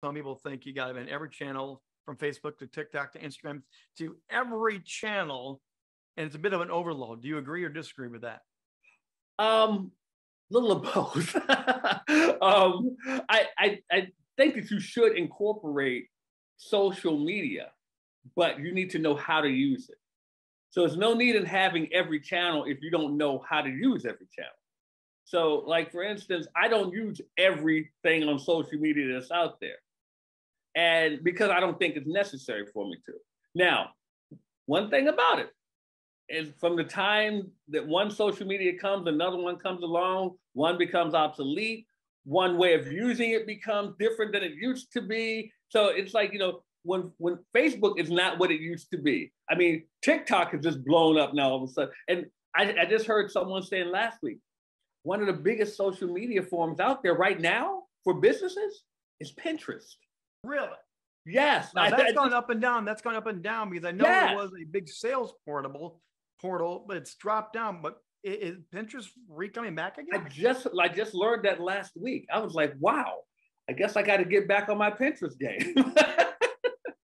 some people think you got to be in every channel from Facebook to TikTok to Instagram to every channel, and it's a bit of an overload. Do you agree or disagree with that? Um, little of both. um, I, I I think that you should incorporate social media, but you need to know how to use it. So there's no need in having every channel if you don't know how to use every channel. So, like for instance, I don't use everything on social media that's out there. And because I don't think it's necessary for me to. Now, one thing about it is from the time that one social media comes, another one comes along, one becomes obsolete, one way of using it becomes different than it used to be. So it's like, you know, when when Facebook is not what it used to be. I mean, TikTok has just blown up now all of a sudden. And I, I just heard someone saying last week, one of the biggest social media forms out there right now for businesses is Pinterest. Really? Yes. Now, that's I, gone up and down. That's gone up and down because I know yes. it was a big sales portable portal, but it's dropped down. But is Pinterest re coming back again? I just I just learned that last week. I was like, wow, I guess I got to get back on my Pinterest game.